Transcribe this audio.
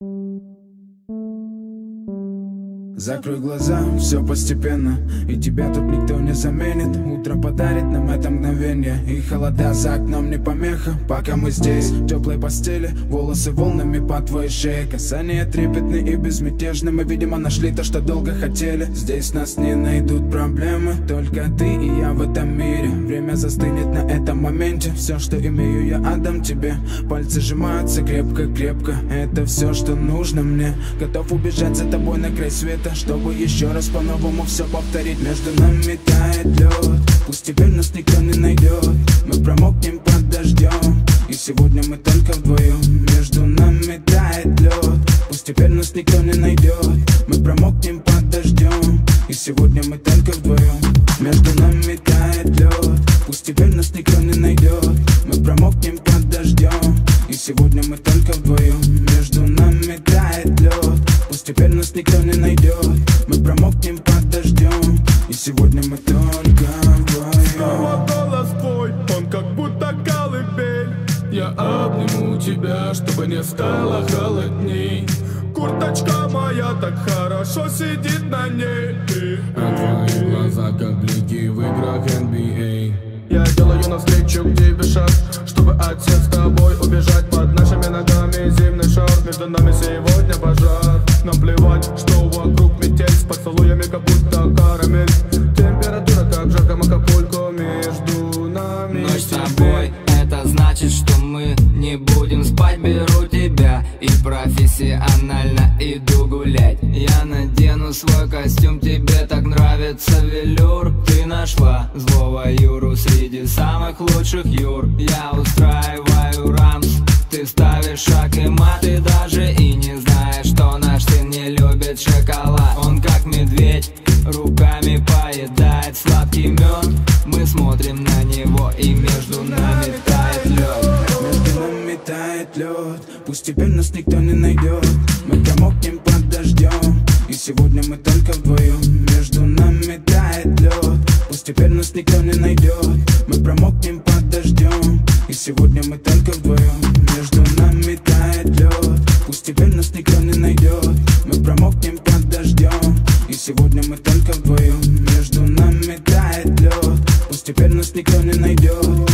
Thank mm -hmm. you. Закрой глаза, все постепенно И тебя тут никто не заменит. Утро подарит нам это мгновение И холода за окном не помеха. Пока мы здесь, в теплой постели Волосы волнами по твоей шее. Касания трепетны и безмятежны Мы, видимо, нашли то, что долго хотели. Здесь нас не найдут проблемы Только ты и я в этом мире. Время застынет на этом моменте Все, что имею, я отдам тебе. Пальцы сжимаются крепко-крепко Это все, что нужно мне. Готов убежать за тобой на край света это Чтобы еще раз по-новому все повторить. Между нами тает лед Пусть теперь нас никто не найдет Мы промокнем под дождем И сегодня мы только вдвоем Между нами тает лед Пусть теперь нас никто не найдет Мы промокнем под дождем И сегодня мы только вдвоем Между нами тает лед Пусть теперь нас никто не найдет Мы промокнем под дождем И сегодня мы только вдвоем никто не найдет. Мы промокнем под дождем. И сегодня мы только вдвоем голос твой, он как будто колыбель. Я обниму тебя, чтобы не стало холодней. Курточка моя так хорошо сидит на ней. А твои глаза как блики в играх NBA Я делаю навстречу к тебе шаг Чтобы от всех с тобой убежать что вокруг метель С поцелуями как будто карамель. Температура как жарко Акапулько Между нами. Ночь с тобой, это значит, что мы не будем спать. Беру тебя и профессионально иду гулять. Я надену свой костюм, тебе так нравится велюр. Ты нашла злого Юру среди самых лучших Юр. Я устраиваю рамс, ты ставишь шаг и Руками поедает сладкий мед. Мы смотрим на него и между нами тает лед. Между нами тает лед. Пусть теперь нас никто не найдет. Мы промокнем под дождем. И сегодня мы только вдвоем. Между нами тает лед. Пусть теперь нас никто не найдет. Мы промокнем под дождем. И сегодня мы только вдвоем. Между нами тает лед. Пусть теперь нас никто не найдет. Мы промокнем под дождем сегодня мы только вдвоем Между нами тает лед. Пусть теперь нас никто не найдет.